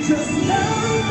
just love